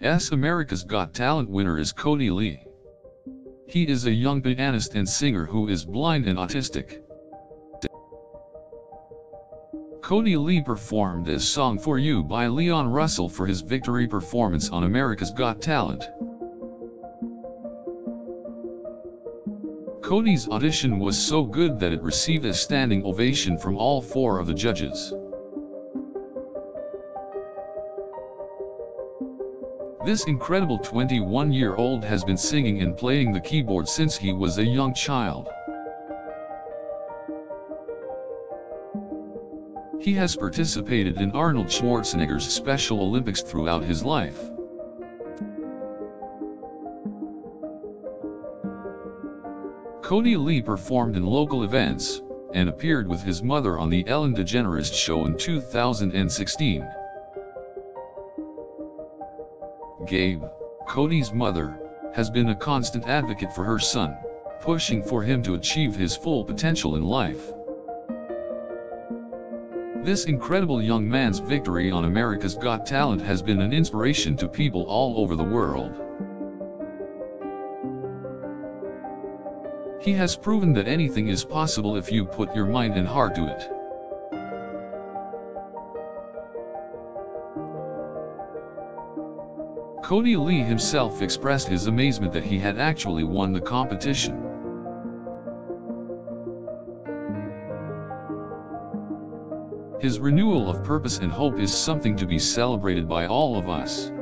S America's Got Talent winner is Kodi Lee. He is a young pianist and singer who is blind and autistic. Kodi Lee performed this song for you by Leon Russell for his victory performance on America's Got Talent. Kodi's audition was so good that it received a standing ovation from all four of the judges. This incredible 21-year-old has been singing and playing the keyboard since he was a young child. He has participated in Arnold Schwarzenegger's Special Olympics throughout his life. Kodi Lee performed in local events, and appeared with his mother on the Ellen DeGeneres show in 2016. Gabe, Kodi's mother, has been a constant advocate for her son, pushing for him to achieve his full potential in life. This incredible young man's victory on America's Got Talent has been an inspiration to people all over the world. He has proven that anything is possible if you put your mind and heart to it. Kodi Lee himself expressed his amazement that he had actually won the competition. His renewal of purpose and hope is something to be celebrated by all of us.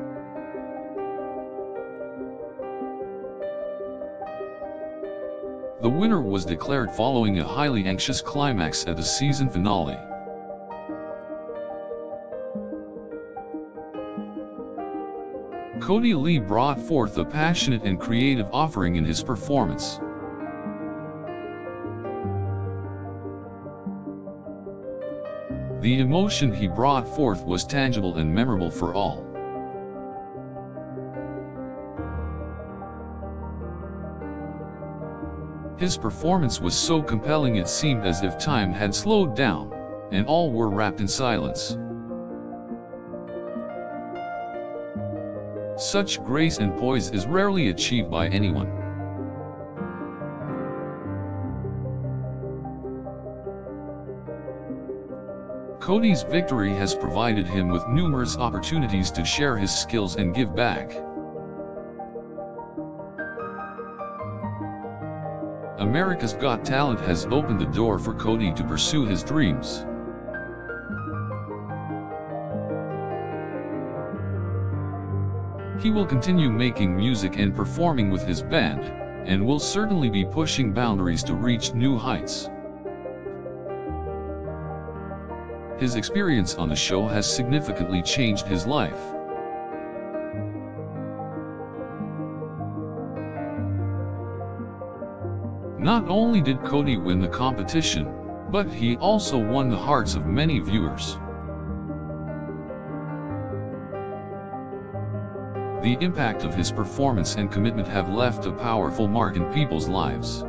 The winner was declared following a highly anxious climax at the season finale. Kodi Lee brought forth a passionate and creative offering in his performance. The emotion he brought forth was tangible and memorable for all. His performance was so compelling it seemed as if time had slowed down, and all were wrapped in silence. Such grace and poise is rarely achieved by anyone. Kodi's victory has provided him with numerous opportunities to share his skills and give back. America's Got Talent has opened the door for Kodi to pursue his dreams. He will continue making music and performing with his band, and will certainly be pushing boundaries to reach new heights. His experience on the show has significantly changed his life. Not only did Kodi win the competition, but he also won the hearts of many viewers. The impact of his performance and commitment have left a powerful mark in people's lives.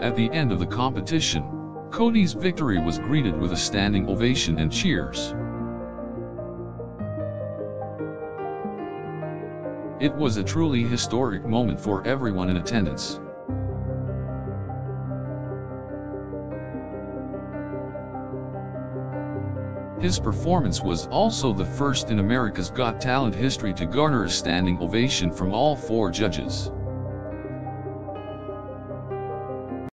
At the end of the competition, Kodi's victory was greeted with a standing ovation and cheers. It was a truly historic moment for everyone in attendance. His performance was also the first in America's Got Talent history to garner a standing ovation from all four judges.